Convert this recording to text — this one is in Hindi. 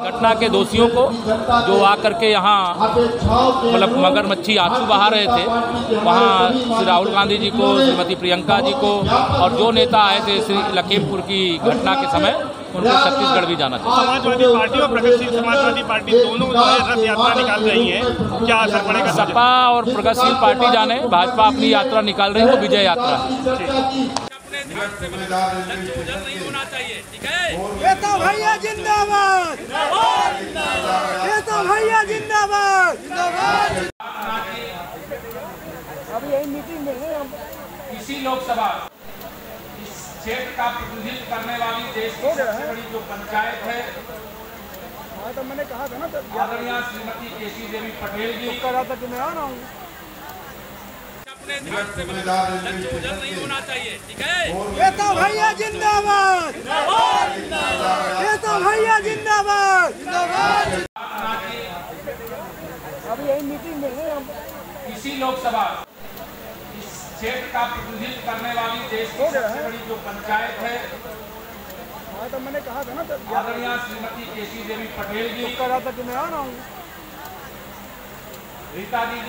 घटना के दोषियों को जो आकर के यहाँ मतलब मगरमच्छी आँसू बहा रहे थे वहाँ श्री राहुल गांधी जी को श्रीमती प्रियंका जी को और जो नेता आए थे श्री लखीमपुर की घटना के समय उनको छत्तीसगढ़ भी जाना चाहिए समाजवादी पार्टी और प्रगतिशील समाजवादी पार्टी दोनों जो है रथ यात्रा निकाल रही है क्या असर पड़ेगा सपा और प्रगतिशील पार्टी जाने भाजपा अपनी यात्रा निकाल रही है वो विजय यात्रा है नेता भैया जिंदाबाद जिंदाबाद। इसी लोकसभा इस क्षेत्र का प्रतिनिधित्व करने वाली देश की सबसे बड़ी जो पंचायत है तो मैंने कहा था ना तो आदरणीय श्रीमती केसी देवी पटेल जी। कहा था कि मैं आ रहा हूँ। नेता भैया जिंदाबाद नेता भैया जिंदाबाद यही मीटिंग में है हम इसी लोकसभा इस क्षेत्र का प्रतिनिधित्व करने वाली देश की सबसे बड़ी जो पंचायत है हाँ तो मैंने कहा था ना तो आदरणीय श्रीमती केसी देवी पटेल जी। कहा था कि मैं आ रहा हूँ। रीता दीदी